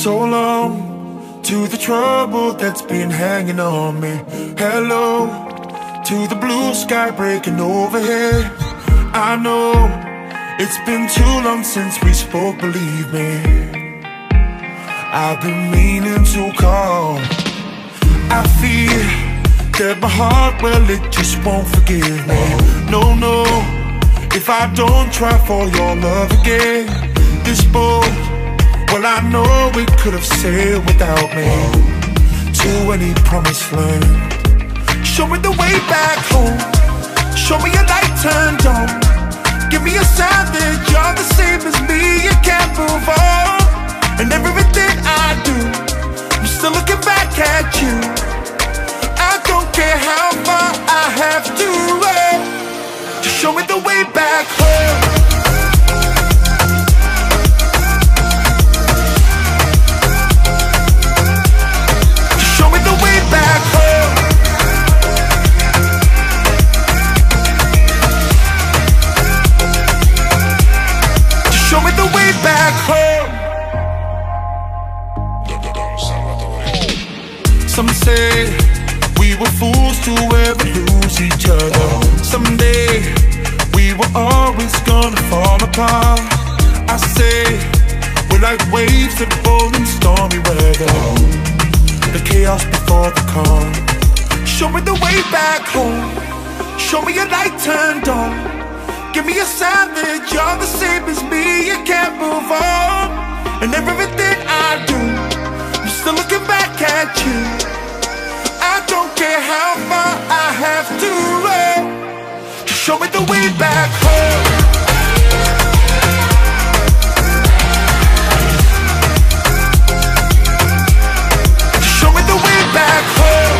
so long to the trouble that's been hanging on me. Hello to the blue sky breaking overhead. I know it's been too long since we spoke, believe me. I've been meaning to call. I fear that my heart, well, it just won't forgive me. No, no, if I don't try for your love again, this boat, well, I know we could have sailed without me to any promised land. Show me the way back home. Show me a light turned on. Give me a sign that you're the same as me. You can't move on. And everything I do, I'm still looking back at you. Some say we were fools to ever lose each other. Someday we were always gonna fall apart. I say we're like waves that roll in stormy weather. The chaos before the calm. Show me the way back home. Show me a light turned on. Give me a sign that you're the same as me. You can't move on. And everything show me the way back home. Show me the way back home.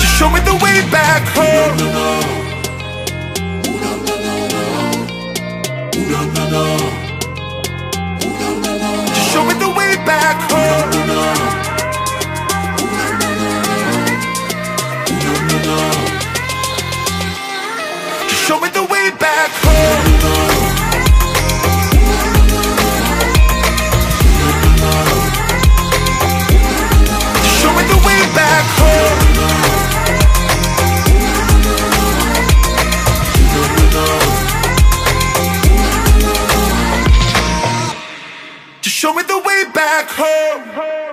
Show me the way back home. Show me the way back home. show me the way back home.